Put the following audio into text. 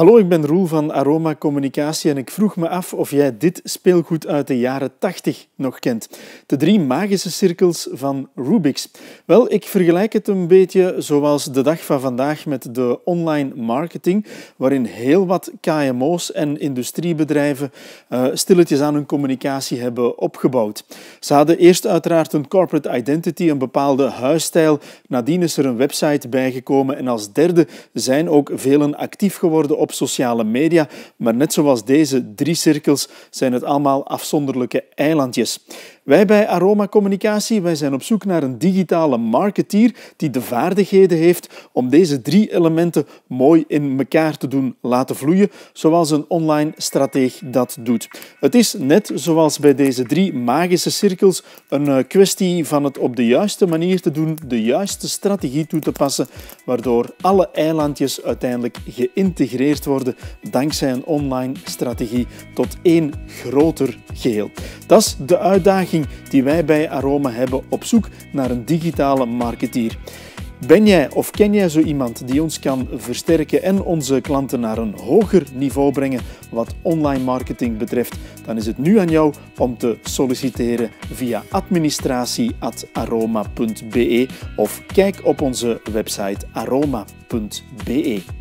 Hallo, ik ben Roel van Aroma Communicatie en ik vroeg me af of jij dit speelgoed uit de jaren 80 nog kent. De drie magische cirkels van Rubik's. Wel, ik vergelijk het een beetje zoals de dag van vandaag met de online marketing, waarin heel wat KMO's en industriebedrijven uh, stilletjes aan hun communicatie hebben opgebouwd. Ze hadden eerst uiteraard een corporate identity, een bepaalde huisstijl. Nadien is er een website bijgekomen en als derde zijn ook velen actief geworden op sociale media, maar net zoals deze drie cirkels zijn het allemaal afzonderlijke eilandjes. Wij bij Aroma Communicatie wij zijn op zoek naar een digitale marketeer die de vaardigheden heeft om deze drie elementen mooi in elkaar te doen laten vloeien, zoals een online strateeg dat doet. Het is net zoals bij deze drie magische cirkels een eh, kwestie van het op de juiste manier te doen, de juiste strategie toe te passen, waardoor alle eilandjes uiteindelijk geïntegreerd worden dankzij een online strategie tot één groter geheel. Dat is de uitdaging die wij bij Aroma hebben op zoek naar een digitale marketeer. Ben jij of ken jij zo iemand die ons kan versterken en onze klanten naar een hoger niveau brengen wat online marketing betreft? Dan is het nu aan jou om te solliciteren via administratie.aroma.be of kijk op onze website aroma.be.